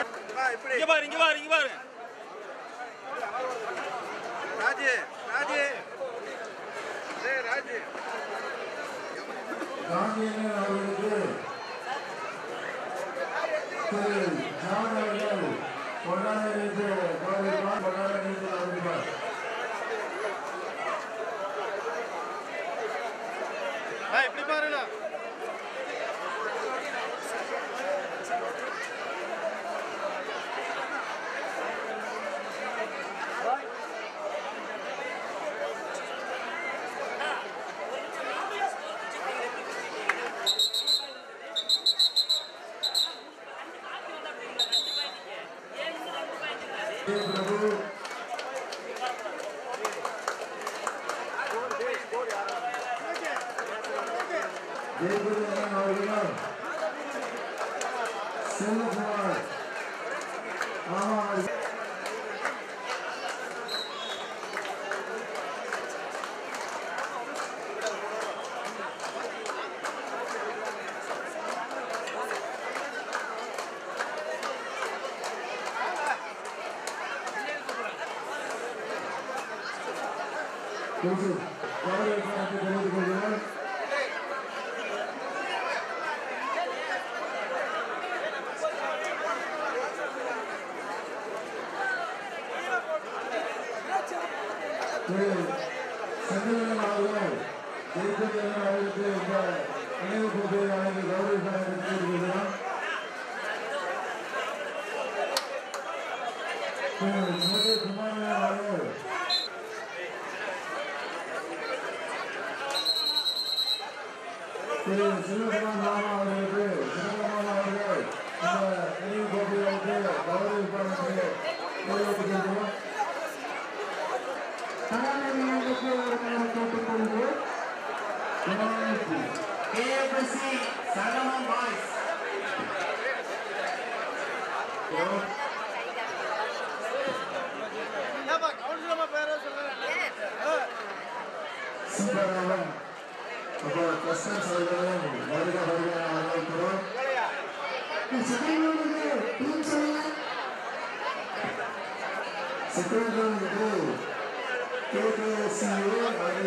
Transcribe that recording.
இங்க பாரு இங்க பாரு இங்க பாரு. ராஜி ராஜி. டேய் ராஜி. காந்தியன் அவர்களுக்கு திரு ஜான் அவர்கள் நினைத்து கௌரவிப்பார் இப்படி பாருண்ணா Send the flag. 여보세요. 그 저의 그만을 Salomon Boys. Super, Alan agora com a Santa da Grande, vai ligar, vai ligar, vai ligar, vai ligar, vai ligar, vai ligar, vai ligar, vai ligar, vai ligar, vai ligar, vai ligar, vai ligar, vai ligar, vai